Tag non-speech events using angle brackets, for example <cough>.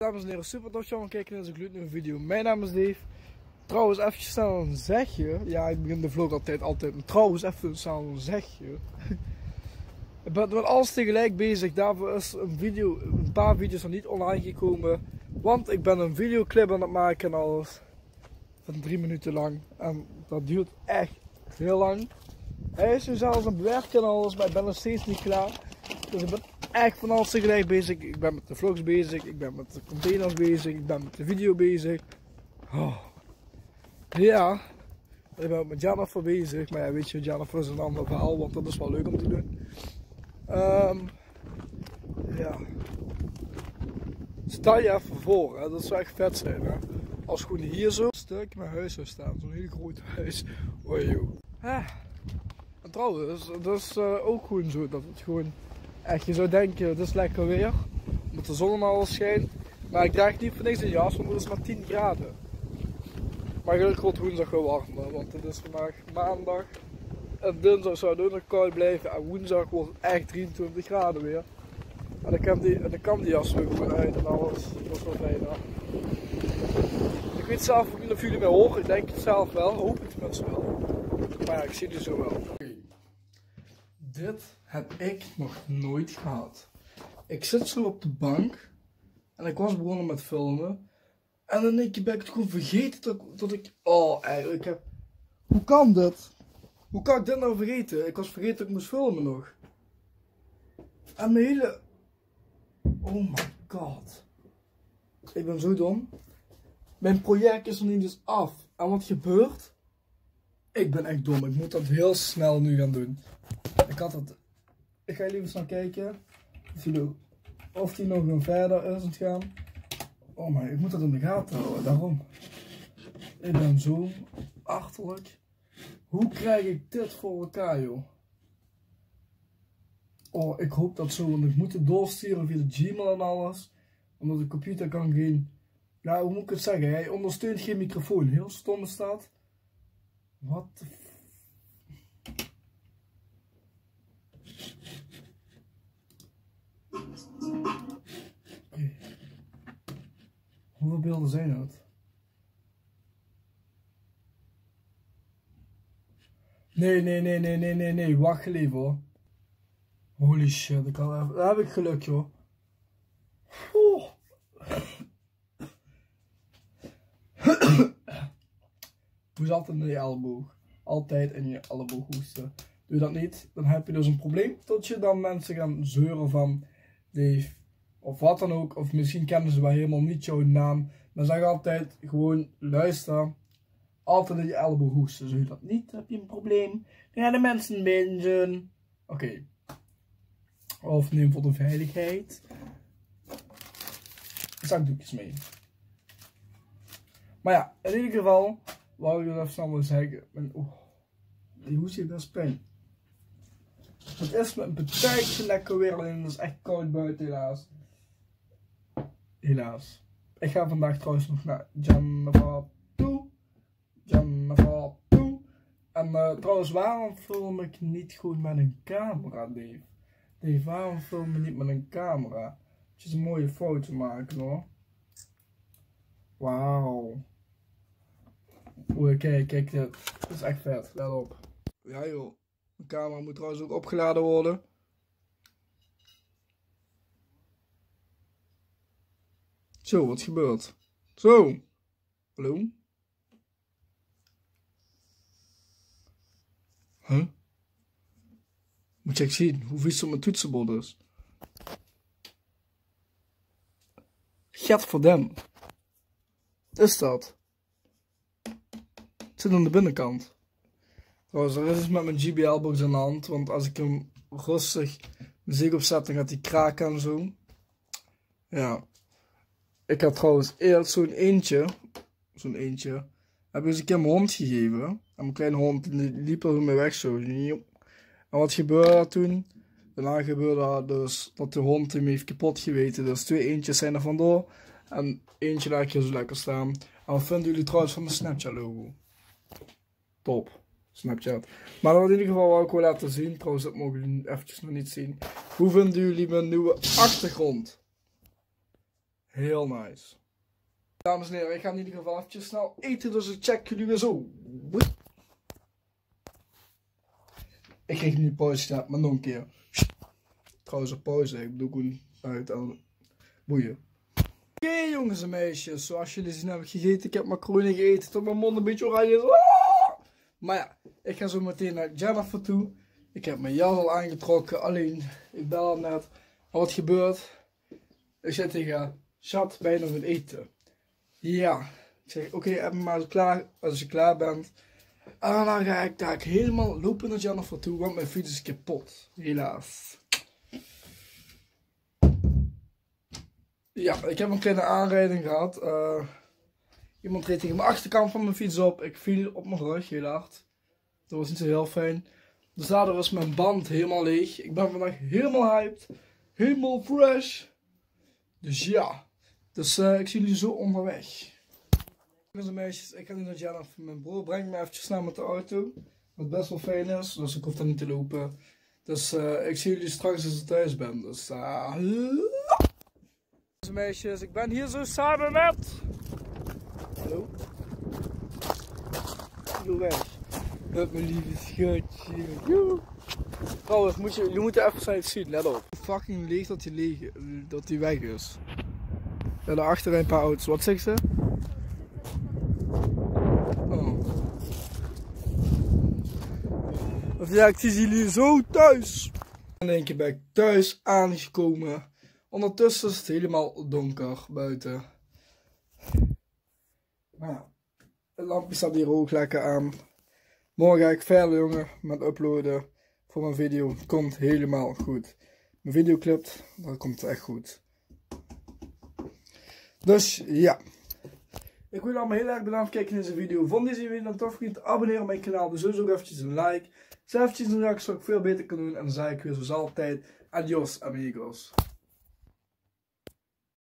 Dames en heren, super tof dat jullie kijken naar deze gloednieuwe video. Mijn naam is Dave. Trouwens, even snel een zegje. Ja, ik begin de vlog altijd altijd. Maar trouwens, even snel een zegje. <laughs> ik ben met alles tegelijk bezig. Daarvoor is een, video, een paar video's nog niet online gekomen. Want ik ben een videoclip aan het maken en alles. Van drie minuten lang. En dat duurt echt heel lang. Hij is nu zelfs aan het bewerken en alles, maar ik ben nog steeds niet klaar. Dus ik ben echt van alles tegelijk bezig. Ik ben met de vlogs bezig, ik ben met de containers bezig, ik ben met de video bezig. Oh. Ja, ik ben ook met Jennifer bezig. Maar ja, weet je, Jennifer is een ander verhaal, want dat is wel leuk om te doen. Um, ja. Stel je even voor, dat zou echt vet zijn. Hè? Als gewoon hier zo stuk mijn huis zou staan, zo'n heel groot huis. Oh joh. En trouwens, dat is uh, ook gewoon zo dat het gewoon Echt, je zou denken, het is lekker weer. Omdat de zon alles schijnt. Maar ik draag niet voor niks een jas, want het is maar 10 graden. Maar gelukkig wordt woensdag wel warmer, want het is vandaag maandag. En dinsdag zou het ook nog koud blijven. En woensdag wordt het echt 23 graden weer. En dan kan die, en dan kan die jas weer gewoon uit en alles. Dat is wel fijn. Ik weet zelf niet of jullie mij horen. Ik denk het zelf wel. Hoop ik tenminste wel. Maar ja, ik zie het zo wel. Dit heb ik nog nooit gehad. Ik zit zo op de bank en ik was begonnen met filmen. En dan denk je, ben ik het gewoon vergeten dat, dat ik. Oh, eigenlijk heb. Hoe kan dit? Hoe kan ik dit nou vergeten? Ik was vergeten dat ik moest filmen nog. En mijn hele. Oh my god. Ik ben zo dom. Mijn project is nog niet eens af. En wat gebeurt? Ik ben echt dom. Ik moet dat heel snel nu gaan doen. Ik had ik ga even snel kijken of die, of die nog een verder is het gaan. Oh maar ik moet dat in de gaten houden, daarom. Ik ben zo achterlijk. Hoe krijg ik dit voor elkaar joh? Oh, ik hoop dat zo, want ik moet het doorsturen via de Gmail en alles. Omdat de computer kan geen... Ja, hoe moet ik het zeggen? Hij ondersteunt geen microfoon. Heel stom staat. Wat Hoeveel beelden zijn dat? Nee, nee, nee, nee, nee, nee, nee. Wacht even hoor. Holy shit, ik even... daar heb ik geluk joh. Oeh. <coughs> Hoest altijd in je elleboog. Altijd in je elleboog hoesten. Doe dat niet, dan heb je dus een probleem. Tot je dan mensen gaan zeuren van Dave of wat dan ook, of misschien kennen ze wel helemaal niet jouw naam, maar zeg altijd gewoon luister, altijd in je elleboog hoesten. Zo je dat niet, heb je een probleem. Dan gaan de mensen bingen. Oké. Of neem voor de veiligheid. Zakdoekjes mee. Maar ja, in ieder geval, wou ik nog even snel zeggen. oh, die hoest je best pijn. Het is met een partijtje lekker weer, alleen het is echt koud buiten helaas. Helaas. Ik ga vandaag trouwens nog naar Jennifer toe. Jennifer toe. En uh, trouwens, waarom film ik niet gewoon met een camera, Dave? Dave, waarom film ik niet met een camera? Het is een mooie foto maken hoor. Wauw. Oeh, kijk, kijk, dit is echt vet. Let op. Ja joh. Mijn camera moet trouwens ook opgeladen worden. Zo, wat gebeurt? Zo. Hallo? Huh? Moet je zien hoe vies mijn toetsenbord is. Gat voor dem. Wat is dat? Het zit aan de binnenkant. Trouwens, er is iets met mijn GBL-box aan de hand. Want als ik hem rustig muziek opzet, dan gaat hij kraken en zo. Ja. Ik had trouwens eerst zo'n eentje, zo'n eentje, heb ik eens een keer mijn hond gegeven. En mijn kleine hond liep er mee weg zo. En wat gebeurde toen? Daarna gebeurde dus dat de hond hem heeft kapot geweten. Dus twee eentjes zijn er vandoor. En eentje laat ik zo lekker staan. En wat vinden jullie trouwens van mijn Snapchat logo? Top. Snapchat. Maar in ieder geval wil ik wel laten zien. Trouwens, dat mogen jullie eventjes nog niet zien. Hoe vinden jullie mijn nieuwe achtergrond? heel nice. Dames en heren, ik ga in ieder geval eventjes snel eten, dus ik check jullie weer zo. Ik kreeg nu pauze maar nog een keer. Trouwens, een pauze, ik bedoel gewoon uit aan boeien. Oké jongens en meisjes, zoals jullie zien heb ik gegeten. Ik heb macaroni gegeten tot mijn mond een beetje oranje is. Ah! Maar ja, ik ga zo meteen naar Jennifer toe. Ik heb mijn jas al aangetrokken, alleen ik bel net. Maar wat gebeurt? Ik zit tegen Chat je nog aan eten? Ja. Ik zeg, oké, heb me maar klaar als je klaar bent. En dan ga ik daar helemaal lopen naar Jennifer toe, want mijn fiets is kapot. Helaas. Ja, ik heb een kleine aanrijding gehad. Uh, iemand reed tegen mijn achterkant van mijn fiets op. Ik viel op mijn rug, heel hard. Dat was niet zo heel fijn. Dus daardoor was mijn band helemaal leeg. Ik ben vandaag helemaal hyped. Helemaal fresh. Dus ja. Dus uh, ik zie jullie zo onderweg. Jongens en meisjes, ik ga nu naar Jennifer. Mijn broer brengt me eventjes naar met de auto. Wat best wel fijn is, dus ik hoef daar niet te lopen. Dus uh, ik zie jullie straks als ik thuis ben. Dus uh, meisjes, ik ben hier zo samen met... Hallo? Hallo weg. Met mijn lieve schatje. Trouwens, moet je, je moet even zijn zien, let op. Fucking leeg dat hij leeg, dat hij weg is. Ja, daarachter een paar auto's. Wat zegt ze? Oh. Of ja, ik zie jullie zo thuis. In één keer ben ik thuis aangekomen. Ondertussen is het helemaal donker buiten. Nou, het lampje staat hier ook lekker aan. Morgen ga ik verder jongen met uploaden voor mijn video. Komt helemaal goed. Mijn video klipt, dat komt echt goed. Dus ja. Ik wil allemaal heel erg bedankt voor het kijken naar deze video. Vond deze video dan tof? Vergeet abonneren op mijn kanaal. Dus ook eventjes een like. Eventjes een reactie zodat ik veel beter kan doen. En dan zeg ik weer zoals altijd. Adios amigos.